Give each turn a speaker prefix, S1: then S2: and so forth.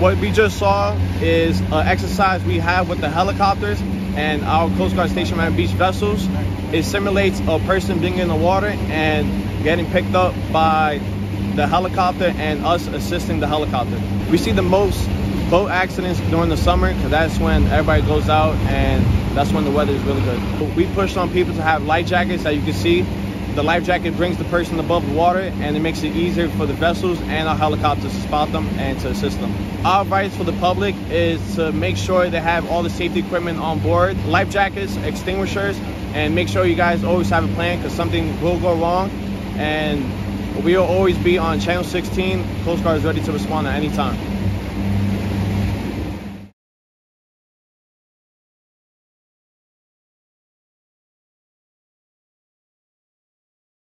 S1: What we just saw is an exercise we have with the helicopters and our Coast Guard Station Miami Beach vessels. It simulates a person being in the water and getting picked up by the helicopter and us assisting the helicopter. We see the most boat accidents during the summer because that's when everybody goes out and that's when the weather is really good. We push on people to have life jackets that you can see the life jacket brings the person above the water and it makes it easier for the vessels and our helicopters to spot them and to assist them. Our advice for the public is to make sure they have all the safety equipment on board, life jackets, extinguishers, and make sure you guys always have a plan because something will go wrong and we'll always be on channel 16. Coast Guard is ready to respond at any time.